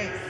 Nice.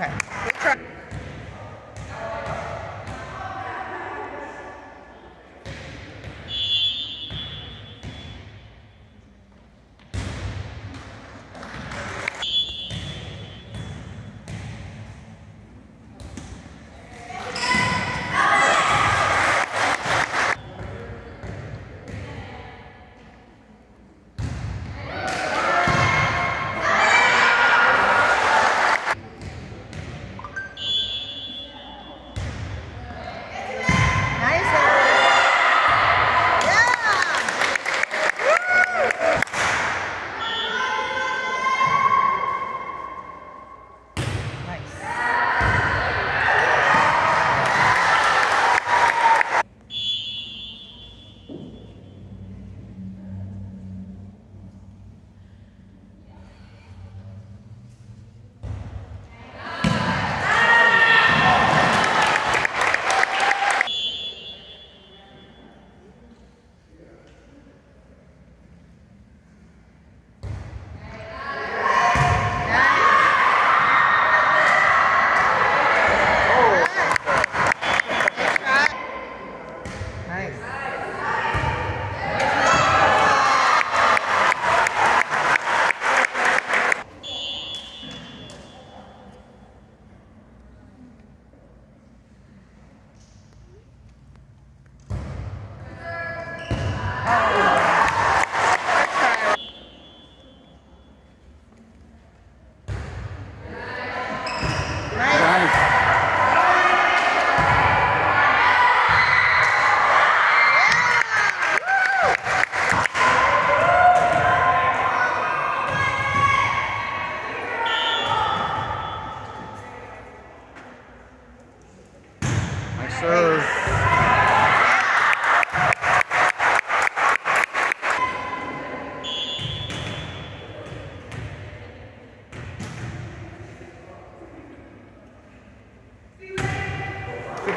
Okay.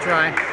Try.